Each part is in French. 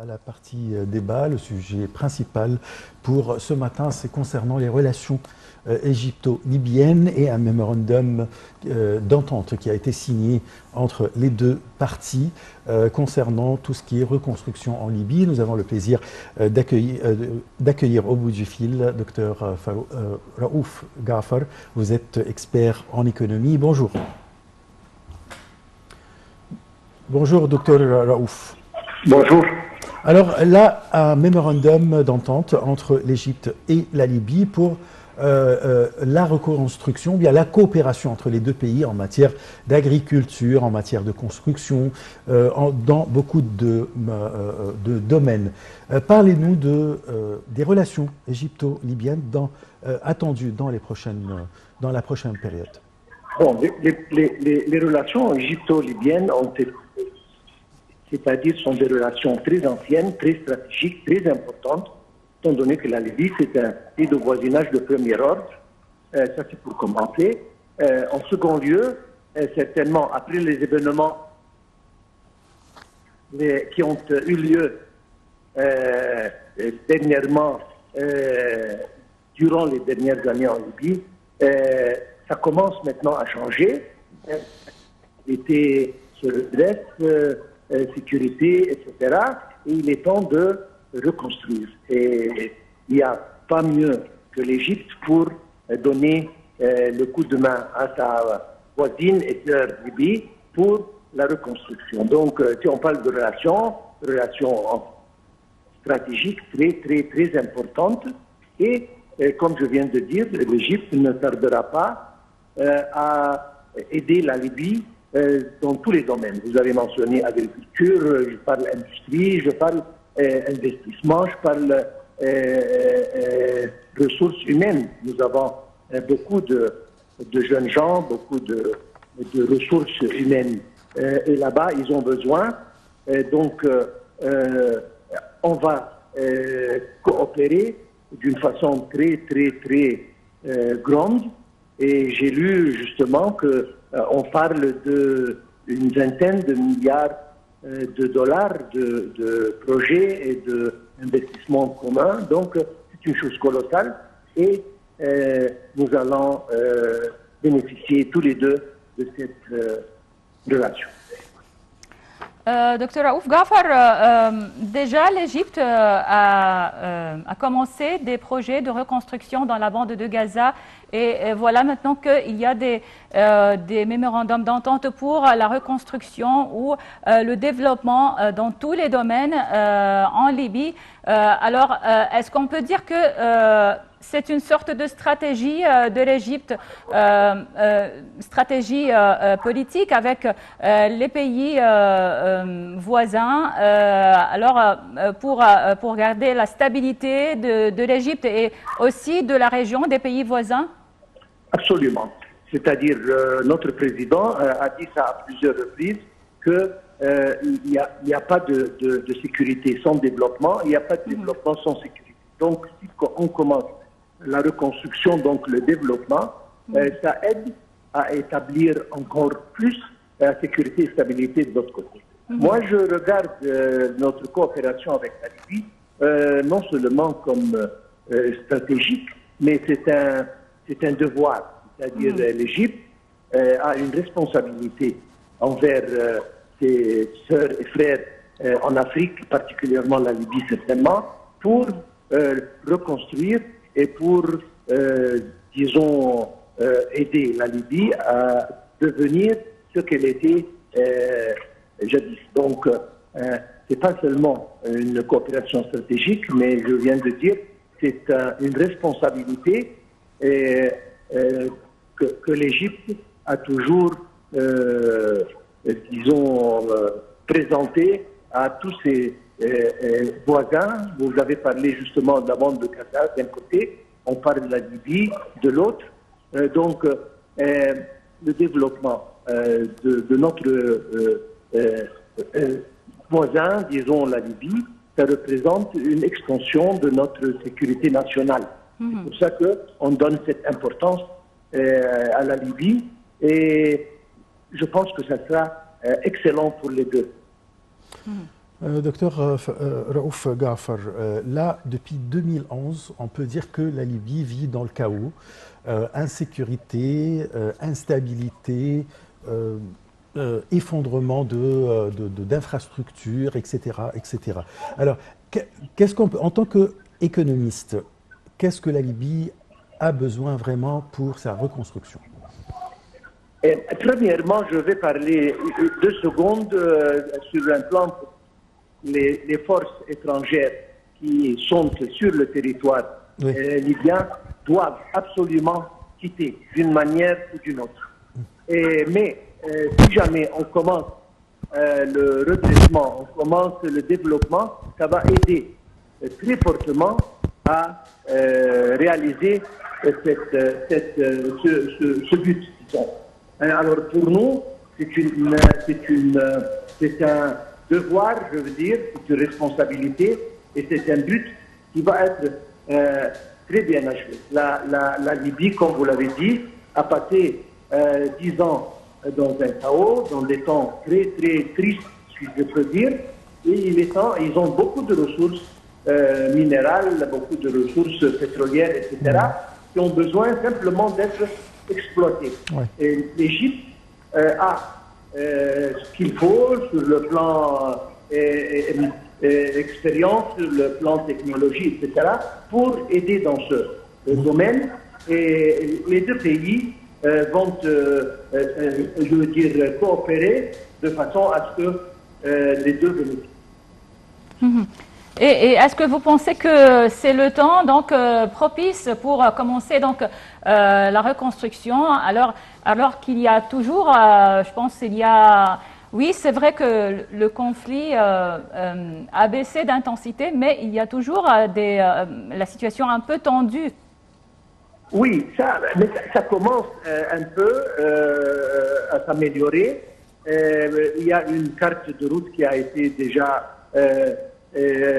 à la partie euh, débat, le sujet principal pour ce matin, c'est concernant les relations euh, égypto-libyennes et un mémorandum euh, d'entente qui a été signé entre les deux parties concernant tout ce qui est reconstruction en Libye. Nous avons le plaisir d'accueillir au bout du fil Dr Raouf Gafar. Vous êtes expert en économie. Bonjour. Bonjour, docteur Raouf. Bonjour. Alors là, un mémorandum d'entente entre l'Égypte et la Libye pour euh, euh, la reconstruction, bien la coopération entre les deux pays en matière d'agriculture, en matière de construction, euh, dans beaucoup de, domaines. Parlez-nous de, des relations égypto-libyennes attendues dans, les prochaines, dans la prochaine période. Bon, les, les relations égypto-libyennes ont été c'est-à-dire sont des relations très anciennes, très stratégiques, très importantes, étant donné que la Libye, c'est un pays de voisinage de premier ordre. Euh, ça, c'est pour commencer. Euh, en second lieu, euh, certainement, après les événements qui ont eu lieu dernièrement, durant les dernières années en Libye, ça commence maintenant à changer. L'été se redresse sécurité, etc. Et il est temps de reconstruire. Et il n'y a pas mieux que l'Égypte pour donner euh, le coup de main à sa voisine et sœur Libye pour la reconstruction. Donc, euh, si on parle de relations, relations stratégiques très, très, très importantes. Et, comme je viens de dire, l'Égypte ne tardera pas à aider la Libye euh, dans tous les domaines. Vous avez mentionné agriculture, euh, je parle industrie, je parle euh, investissement, je parle ressources humaines. Nous avons beaucoup de, de, jeunes gens, beaucoup de, de ressources humaines. et là-bas, ils ont besoin. donc, on va coopérer d'une façon très, très, très grande. Et j'ai lu justement que euh, parle d'une vingtaine de milliards euh, de dollars de, projets et d'investissements communs. Donc, c'est une chose colossale et euh, nous allons bénéficier tous les deux de cette relation. docteur Aouf Gafar, déjà l'Égypte a, commencé des projets de reconstruction dans la bande de Gaza et, voilà maintenant qu'il y a des, euh, mémorandums d'entente pour la reconstruction ou euh, le développement euh, dans tous les domaines en Libye. alors, est-ce qu'on peut dire que c'est une sorte de stratégie de l'Égypte, stratégie politique avec les pays voisins, alors pour, pour garder la stabilité de l'Égypte et aussi de la région des pays voisins? Absolument. C'est-à-dire, euh, notre président euh, a dit ça à plusieurs reprises qu'il euh, n'y a, pas de, sécurité sans développement, il n'y a pas de mhm. développement sans sécurité. Donc, si on commence la reconstruction, donc le développement, mhm. ça aide à établir encore plus la sécurité et stabilité de notre côté. Mhm. Moi, je regarde notre coopération avec la Libye non seulement comme stratégique, mais c'est un c'est un devoir. C'est-à-dire mm. l'Égypte euh, a une responsabilité envers euh, ses sœurs et frères euh, en Afrique, particulièrement la Libye certainement, pour reconstruire et pour, disons, aider la Libye à devenir ce qu'elle était jadis. Donc, c'est pas seulement une coopération stratégique, mais je viens de dire, c'est une responsabilité euh, que, l'Égypte a toujours, euh, disons, euh, présenté à tous ses, voisins. Vous avez parlé justement de la bande de Qatar d'un côté, on parle de la Libye de l'autre. donc, le développement de, notre voisin, disons la Libye, ça représente une extension de notre sécurité nationale. C'est mhm. pour ça qu'on donne cette importance à la Libye et je pense que ça sera excellent pour les deux. Euh, docteur euh, euh, Raouf Gafar, là, depuis 2011, on peut dire que la Libye vit dans le chaos, insécurité, instabilité, effondrement d'infrastructures, de, etc., etc. Alors, qu'est-ce qu'on peut, en tant qu'économiste, qu'est-ce que la Libye a besoin vraiment pour sa reconstruction? Premièrement, je vais parler deux secondes sur un plan les, forces étrangères qui sont sur le territoire euh, libyen doivent absolument quitter d'une manière ou d'une autre. Et, mais euh, si jamais on commence euh, le redressement, on commence le développement, ça va aider très fortement à réaliser cette, ce, but. Alors pour nous, c'est une, c'est une, c'est un devoir, je veux dire, c'est une responsabilité et c'est un but qui va être euh, très bien achevé. La, la, Libye, comme vous l'avez dit, a passé euh, dix ans dans un chaos, dans des temps très très tristes, si je peux dire, et ils ont beaucoup de ressources euh, minérales, beaucoup de ressources pétrolières, etc., qui ont besoin simplement d'être exploitées. Et l'Égypte a euh, ce qu'il faut sur le plan euh, expérience, sur le plan technologie, etc., pour aider dans ce domaine. Et les deux pays euh, vont, je veux dire, coopérer de façon à ce que les deux bénéficient. Mhm. Et, est-ce que vous pensez que c'est le temps donc propice pour commencer donc la reconstruction? Alors alors qu'il y a toujours, euh, je pense, il y a... Oui, c'est vrai que le conflit euh, euh, a baissé d'intensité, mais il y a toujours des, la situation un peu tendue. Oui, ça, mais ça, commence un peu à s'améliorer. il y a une carte de route qui a été déjà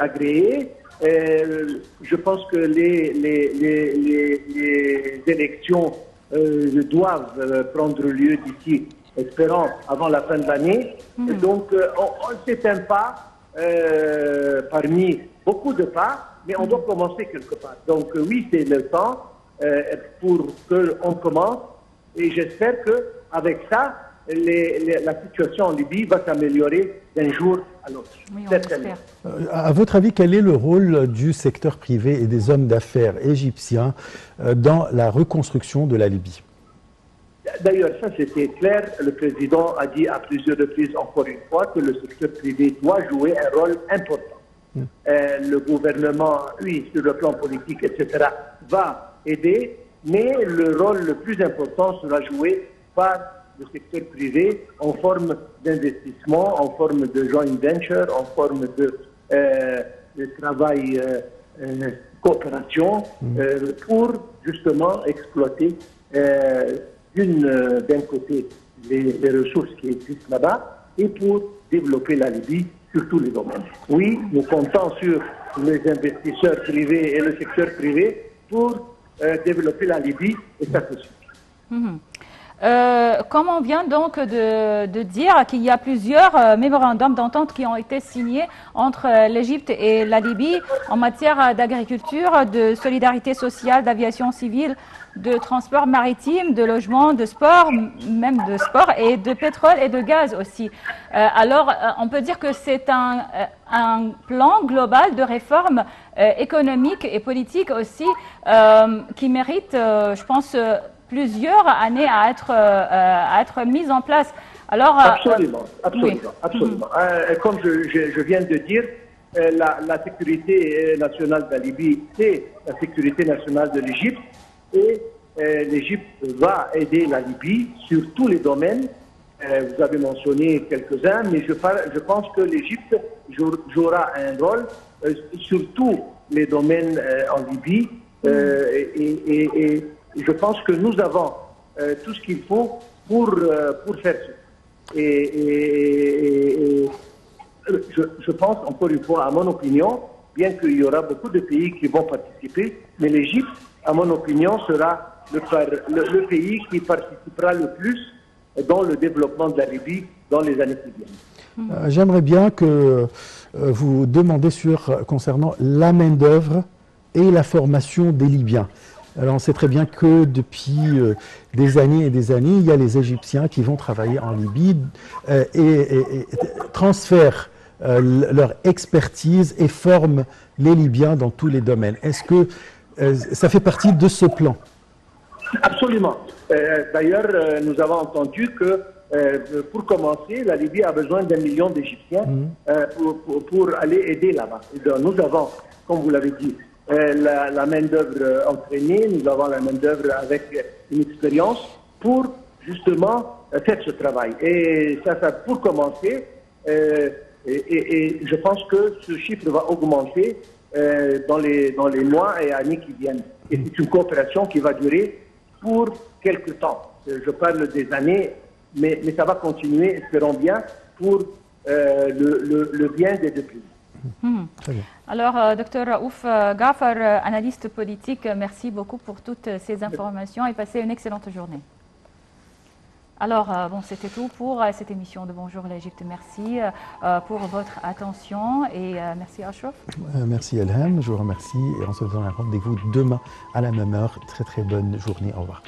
agréée. je pense que les, les, les, les élections euh, doivent euh, prendre lieu d'ici, espérons, avant la fin de l'année. Mhm. Donc, euh, c'est un pas parmi beaucoup de pas, mais on doit commencer quelque part. Donc, oui, c'est le temps pour qu'on commence et j'espère qu'avec ça, la situation en Libye va s'améliorer d'un jour à l'autre. Oui, à votre avis, quel est le rôle du secteur privé et des hommes d'affaires égyptiens euh, dans la reconstruction de la Libye? D'ailleurs, ça c'était clair. Le président a dit à plusieurs reprises, encore une fois, que le secteur privé doit jouer un rôle important. Hmm. Euh, le gouvernement, oui, sur le plan politique, etc., va aider, mais le rôle le plus important sera joué par le secteur privé en forme d'investissement, en forme de joint venture, en forme de, euh, travail coopération mm. euh, pour justement exploiter euh, euh, d'un côté les, ressources qui existent là-bas et pour développer la Libye sur tous les domaines. Oui, nous comptons sur les investisseurs privés et le secteur privé pour développer la Libye et ça se. Euh, comme on vient donc de, dire qu'il y a plusieurs euh, mémorandums d'entente qui ont été signés entre euh, l'Égypte et la Libye en matière d'agriculture, de solidarité sociale, d'aviation civile, de transport maritime, de logement, de sport, même de sport et de pétrole et de gaz aussi. alors, on peut dire que c'est un, un, plan global de réforme économique et politique aussi qui mérite, je pense, plusieurs années à être, euh, à être mises en place. Alors, euh, absolument, absolument, absolument. Mhm. Euh, comme je, je, viens de dire, la, la, sécurité nationale de la Libye, c'est la sécurité nationale de l'Égypte. Et l'Égypte va aider la Libye sur tous les domaines vous avez mentionné quelques-uns, mais je, je pense que l'Égypte jouera un rôle, surtout les domaines en Libye, et, je pense que nous avons tout ce qu'il faut pour, pour faire ça. Et, je, pense, encore une fois, à mon opinion, bien qu'il y aura beaucoup de pays qui vont participer, mais l'Égypte, à mon opinion, sera le, pays qui participera le plus dans le développement de la Libye dans les années qui viennent. Euh, j'aimerais bien que euh, vous demandez sur, concernant la main-d'œuvre et la formation des Libyens. Alors on sait très bien que depuis euh, des années et des années, il y a les Égyptiens qui vont travailler en Libye et, transfèrent leur expertise et forment les Libyens dans tous les domaines. Est-ce que ça fait partie de ce plan? Absolument. Euh, d'ailleurs, euh, nous avons entendu que euh, pour commencer, la Libye a besoin d'un million d'Égyptiens mhm. pour, aller aider là-bas. Nous avons, comme vous l'avez dit, la, main-d'œuvre entraînée, nous avons la main-d'œuvre avec une expérience pour justement faire ce travail. Et ça, ça pour commencer, et, je pense que ce chiffre va augmenter dans, les, dans les mois et années qui viennent. Et c'est une coopération qui va durer pour quelque temps. Je parle des années, mais, mais ça va continuer, espérons bien, pour euh, le, le, bien des deux pays. Hmm. Alors, euh, docteur Raouf euh, Gafar, analyste politique, merci beaucoup pour toutes ces informations et passez une excellente journée. Alors, bon, c'était tout pour cette émission de Bonjour l'Égypte. Merci pour votre attention et merci Ashraf. merci Elham, je vous remercie et on se donne un rendez-vous demain à la même heure. Très très bonne journée, au revoir.